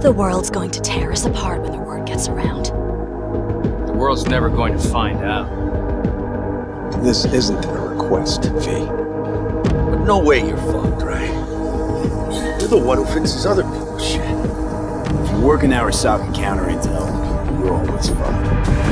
The world's going to tear us apart when the word gets around. The world's never going to find out. This isn't a request, V. But no way you're fucked, right? You're the one who fixes other people's shit. If you work in Arasaka counter intel, you're always fucked.